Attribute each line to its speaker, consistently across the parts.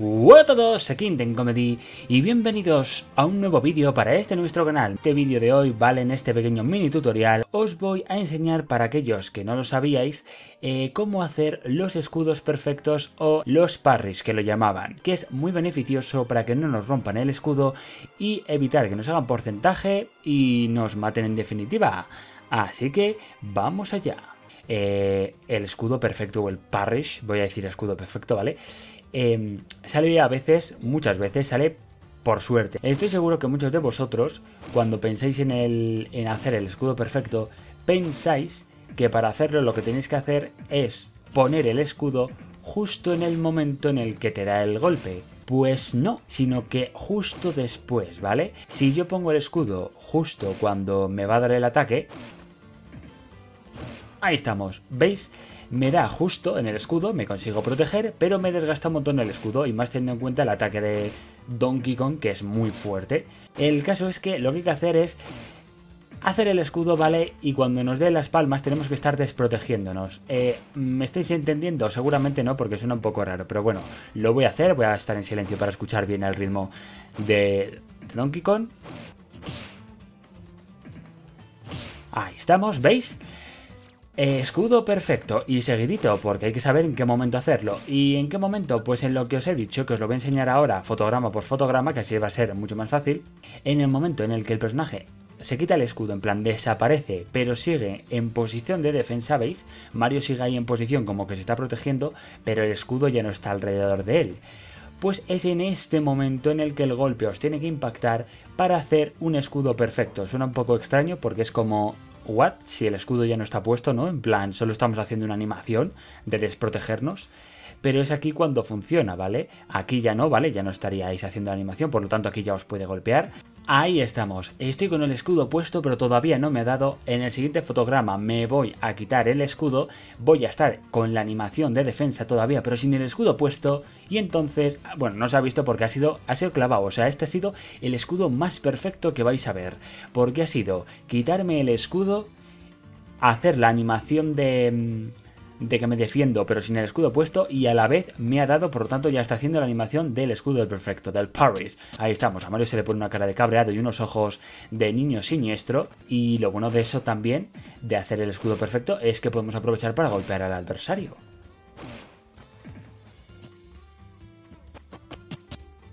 Speaker 1: Hola a todos, aquí Inten Comedy y bienvenidos a un nuevo vídeo para este nuestro canal. Este vídeo de hoy, vale, en este pequeño mini tutorial, os voy a enseñar para aquellos que no lo sabíais eh, cómo hacer los escudos perfectos o los parries que lo llamaban, que es muy beneficioso para que no nos rompan el escudo y evitar que nos hagan porcentaje y nos maten en definitiva. Así que vamos allá. Eh, el escudo perfecto o el parrish, voy a decir escudo perfecto, ¿vale? Eh, sale a veces, muchas veces, sale por suerte. Estoy seguro que muchos de vosotros, cuando pensáis en, en hacer el escudo perfecto, pensáis que para hacerlo lo que tenéis que hacer es poner el escudo justo en el momento en el que te da el golpe. Pues no, sino que justo después, ¿vale? Si yo pongo el escudo justo cuando me va a dar el ataque... Ahí estamos, ¿veis? Me da justo en el escudo, me consigo proteger, pero me desgasta un montón el escudo y más teniendo en cuenta el ataque de Donkey Kong que es muy fuerte. El caso es que lo que hay que hacer es hacer el escudo, ¿vale? Y cuando nos dé las palmas tenemos que estar desprotegiéndonos. Eh, ¿Me estáis entendiendo? Seguramente no, porque suena un poco raro, pero bueno, lo voy a hacer, voy a estar en silencio para escuchar bien el ritmo de Donkey Kong. Ahí estamos, ¿veis? Escudo perfecto y seguidito, porque hay que saber en qué momento hacerlo. ¿Y en qué momento? Pues en lo que os he dicho, que os lo voy a enseñar ahora, fotograma por fotograma, que así va a ser mucho más fácil. En el momento en el que el personaje se quita el escudo, en plan desaparece, pero sigue en posición de defensa, ¿veis? Mario sigue ahí en posición como que se está protegiendo, pero el escudo ya no está alrededor de él. Pues es en este momento en el que el golpe os tiene que impactar para hacer un escudo perfecto. Suena un poco extraño porque es como ¿what? Si el escudo ya no está puesto, ¿no? En plan, solo estamos haciendo una animación de desprotegernos. Pero es aquí cuando funciona, ¿vale? Aquí ya no, ¿vale? Ya no estaríais haciendo la animación, por lo tanto aquí ya os puede golpear. Ahí estamos, estoy con el escudo puesto pero todavía no me ha dado, en el siguiente fotograma me voy a quitar el escudo, voy a estar con la animación de defensa todavía pero sin el escudo puesto y entonces, bueno, no se ha visto porque ha sido, ha sido clavado, o sea, este ha sido el escudo más perfecto que vais a ver, porque ha sido quitarme el escudo, hacer la animación de mm, de que me defiendo pero sin el escudo puesto y a la vez me ha dado, por lo tanto ya está haciendo la animación del escudo del perfecto, del Paris. Ahí estamos, a Mario se le pone una cara de cabreado y unos ojos de niño siniestro y lo bueno de eso también, de hacer el escudo perfecto, es que podemos aprovechar para golpear al adversario.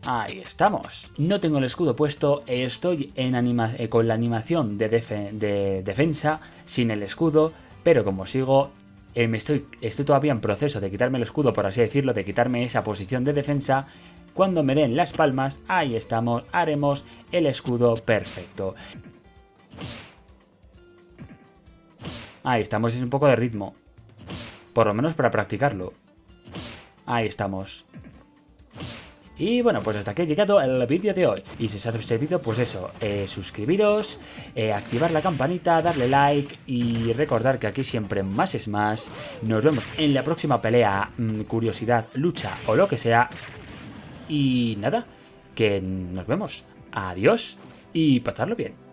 Speaker 1: Ahí estamos. No tengo el escudo puesto, estoy eh, con la animación de defensa sin el escudo, pero como sigo eh, estoy, estoy todavía en proceso de quitarme el escudo, por así decirlo, de quitarme esa posición de defensa. Cuando me den las palmas, ahí estamos, haremos el escudo perfecto. Ahí estamos, es un poco de ritmo. Por lo menos para practicarlo. Ahí estamos. Y bueno, pues hasta aquí ha llegado el vídeo de hoy. Y si os ha servido, pues eso, eh, suscribiros, eh, activar la campanita, darle like y recordar que aquí siempre más es más. Nos vemos en la próxima pelea, mm, curiosidad, lucha o lo que sea. Y nada, que nos vemos. Adiós y pasarlo bien.